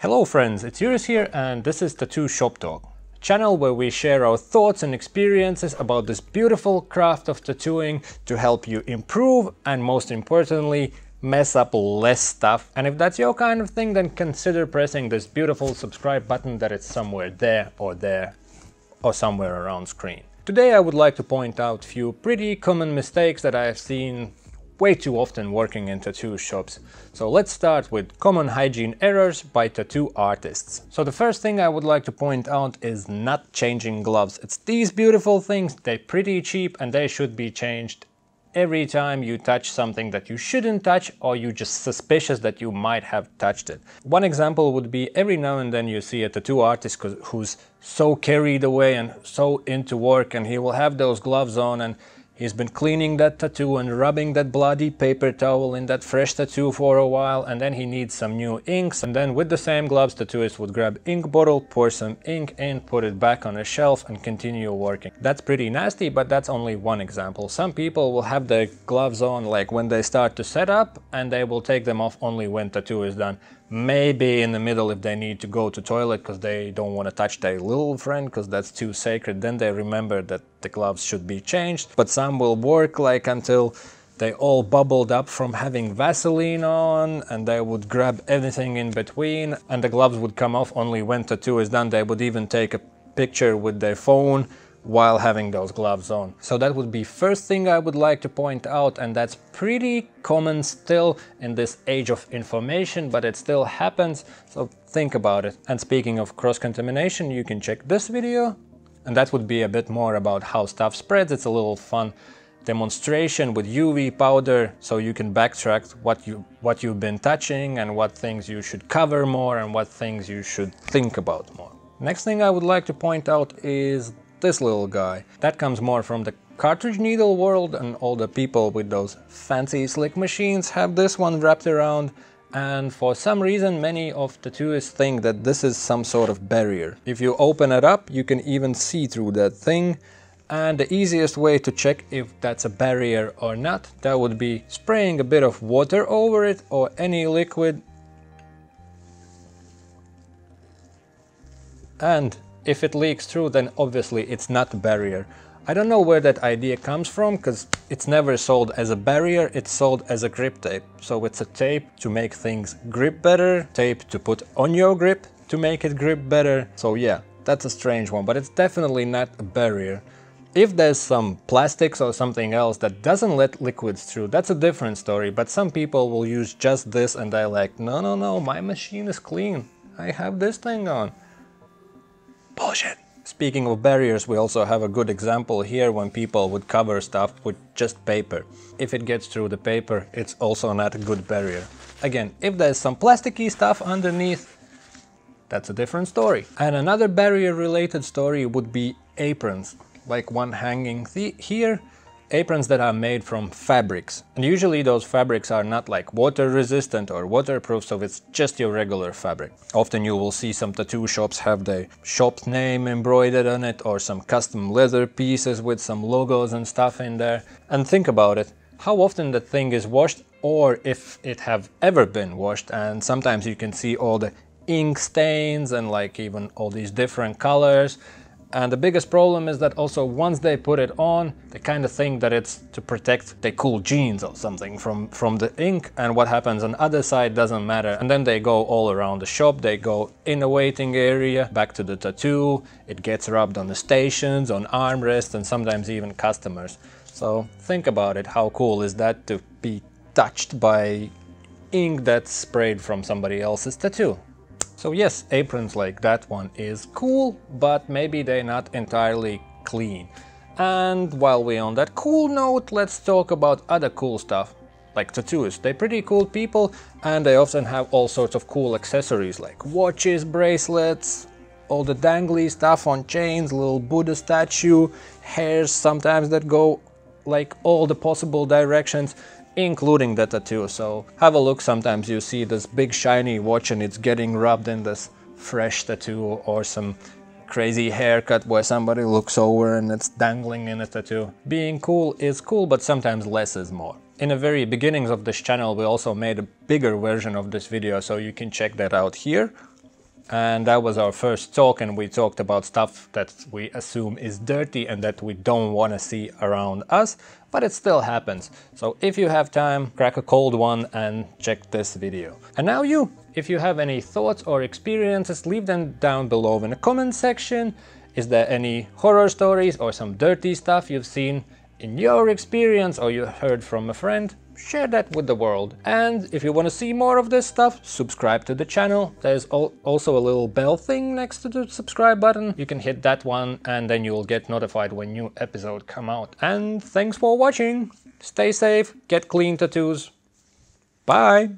Hello friends, it's Juris here and this is Tattoo Shop Talk, channel where we share our thoughts and experiences about this beautiful craft of tattooing to help you improve and most importantly mess up less stuff. And if that's your kind of thing then consider pressing this beautiful subscribe button that is somewhere there or there or somewhere around screen. Today I would like to point out few pretty common mistakes that I have seen way too often working in tattoo shops. So let's start with common hygiene errors by tattoo artists. So the first thing I would like to point out is not changing gloves. It's these beautiful things, they're pretty cheap and they should be changed every time you touch something that you shouldn't touch or you're just suspicious that you might have touched it. One example would be every now and then you see a tattoo artist who's so carried away and so into work and he will have those gloves on and He's been cleaning that tattoo and rubbing that bloody paper towel in that fresh tattoo for a while and then he needs some new inks and then with the same gloves tattooist would grab ink bottle, pour some ink in, put it back on a shelf and continue working. That's pretty nasty but that's only one example. Some people will have their gloves on like when they start to set up and they will take them off only when tattoo is done maybe in the middle if they need to go to toilet because they don't want to touch their little friend because that's too sacred then they remember that the gloves should be changed. But some will work like until they all bubbled up from having Vaseline on and they would grab everything in between and the gloves would come off only when tattoo is done. They would even take a picture with their phone while having those gloves on. So that would be first thing I would like to point out and that's pretty common still in this age of information but it still happens so think about it. And speaking of cross-contamination you can check this video and that would be a bit more about how stuff spreads. It's a little fun demonstration with UV powder so you can backtrack what you what you've been touching and what things you should cover more and what things you should think about more. Next thing I would like to point out is this little guy. That comes more from the cartridge needle world and all the people with those fancy slick machines have this one wrapped around and for some reason many of the tattooists think that this is some sort of barrier. If you open it up you can even see through that thing and the easiest way to check if that's a barrier or not that would be spraying a bit of water over it or any liquid and if it leaks through, then obviously it's not a barrier. I don't know where that idea comes from, because it's never sold as a barrier, it's sold as a grip tape. So it's a tape to make things grip better, tape to put on your grip to make it grip better. So yeah, that's a strange one, but it's definitely not a barrier. If there's some plastics or something else that doesn't let liquids through, that's a different story, but some people will use just this and they're like, no, no, no, my machine is clean. I have this thing on. Bullshit. Speaking of barriers, we also have a good example here when people would cover stuff with just paper. If it gets through the paper, it's also not a good barrier. Again, if there's some plasticky stuff underneath, that's a different story. And another barrier related story would be aprons, like one hanging here aprons that are made from fabrics. And usually those fabrics are not like water resistant or waterproof, so it's just your regular fabric. Often you will see some tattoo shops have the shop name embroidered on it or some custom leather pieces with some logos and stuff in there. And think about it, how often the thing is washed or if it have ever been washed and sometimes you can see all the ink stains and like even all these different colors and the biggest problem is that also once they put it on, they kind of think that it's to protect their cool jeans or something from, from the ink and what happens on other side doesn't matter. And then they go all around the shop, they go in the waiting area, back to the tattoo, it gets rubbed on the stations, on armrests and sometimes even customers. So think about it, how cool is that to be touched by ink that's sprayed from somebody else's tattoo? So yes, aprons like that one is cool, but maybe they're not entirely clean. And while we're on that cool note, let's talk about other cool stuff, like tattoos. They're pretty cool people and they often have all sorts of cool accessories like watches, bracelets, all the dangly stuff on chains, little Buddha statue, hairs sometimes that go like all the possible directions including the tattoo. So have a look, sometimes you see this big shiny watch and it's getting rubbed in this fresh tattoo or some crazy haircut where somebody looks over and it's dangling in a tattoo. Being cool is cool, but sometimes less is more. In the very beginnings of this channel, we also made a bigger version of this video, so you can check that out here. And that was our first talk and we talked about stuff that we assume is dirty and that we don't want to see around us but it still happens. So if you have time crack a cold one and check this video. And now you if you have any thoughts or experiences leave them down below in the comment section. Is there any horror stories or some dirty stuff you've seen in your experience or you heard from a friend share that with the world. And if you want to see more of this stuff, subscribe to the channel. There's also a little bell thing next to the subscribe button. You can hit that one and then you'll get notified when new episode come out. And thanks for watching. Stay safe, get clean tattoos. Bye.